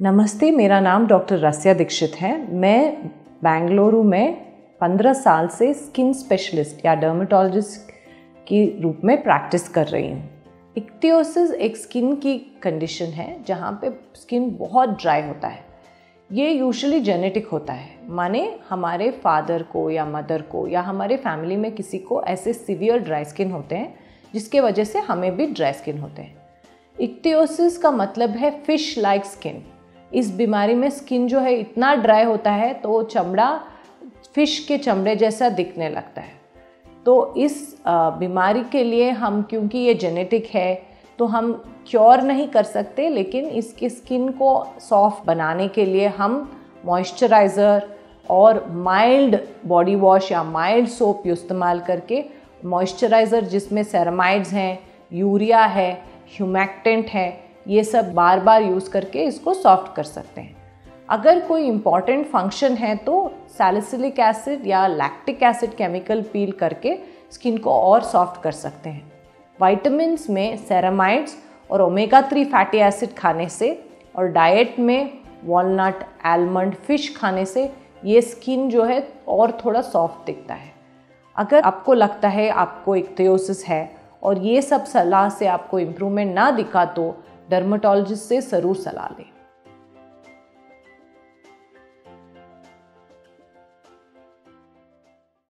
नमस्ते, मेरा नाम डॉक्टर रस्या दीक्षित है। मैं बेंगलुरु में पंद्रह साल से स्किन स्पेशलिस्ट या डर्मेटोलॉजिस्ट के रूप में प्रैक्टिस कर रही हूँ। इक्टियोसिस एक स्किन की कंडीशन है, जहाँ पे स्किन बहुत ड्राई होता है। ये यूजुअली जेनेटिक होता है। माने हमारे फादर को या मदर को या हमारे फैमिली में किसी को ऐसे सीवियर ड्राई स्किन होते हैं, जिसके वजह से हमें भी ड्राई स्किन होते हैं। इक्तियोसिस का मतलब है फ़िश लाइक स्किन। इस बीमारी में स्किन जो है इतना ड्राई होता है तो चमड़ा फ़िश के चमड़े जैसा दिखने लगता है। तो इस बीमारी के लिए हम, क्योंकि ये जेनेटिक है तो हम क्योर नहीं कर सकते, लेकिन इसकी स्किन को सॉफ्ट बनाने के लिए हम मॉइस्चराइज़र और माइल्ड बॉडी वॉश या माइल्ड सोप इस्तेमाल करके मॉइस्चराइज़र जिसमें सेरामाइड्स हैं यूरिया है ह्यूमैक्टेंट है ये सब बार बार यूज़ करके इसको सॉफ्ट कर सकते हैं। अगर कोई इंपॉर्टेंट फ़ंक्शन है तो सैलिसिलिक एसिड या लैक्टिक एसिड केमिकल पील करके स्किन को और सॉफ्ट कर सकते हैं। वाइटामस में सेरामाइड्स और ओमेगा थ्री फैटी एसिड खाने से और डाइट में वॉलनट आलमंड फ़िश खाने से ये स्किन जो है और थोड़ा सॉफ्ट दिखता है। अगर आपको लगता है आपको इक्तियोसिस है और ये सब सलाह से आपको इम्प्रूवमेंट ना दिखा तो डर्माटोलॉजिस्ट से ज़रूर सलाह लें।